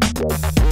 Thank you.